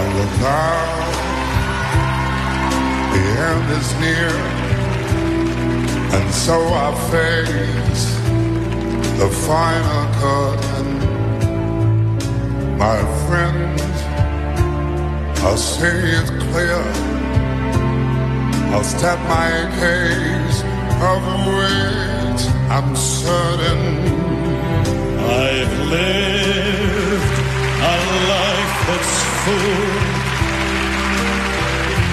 Now the end is near, and so I face the final curtain. My friends, I'll say it clear. I'll step my case of weight. I'm certain I've lived a life that's full.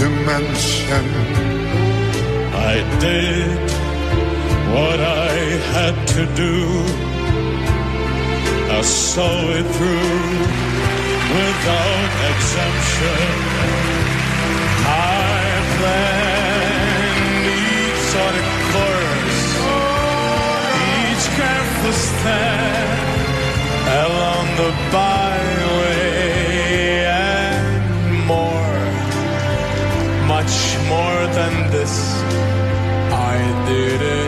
to mention. I did what I had to do. I saw it through without exemption. I planned each sort of each careful step along the byway than this. I did it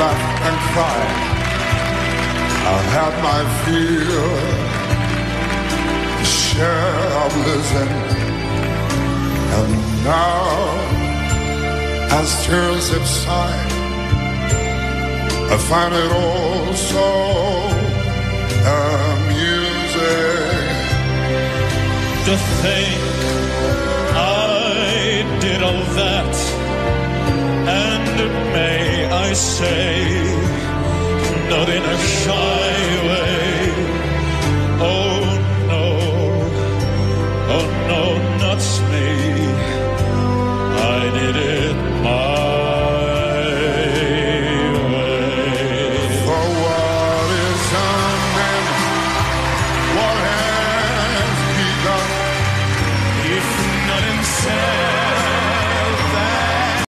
laugh and cry. I'll have my fill, share of losing. And now, as tears subside, I find it all so amusing. To think say, not in a shy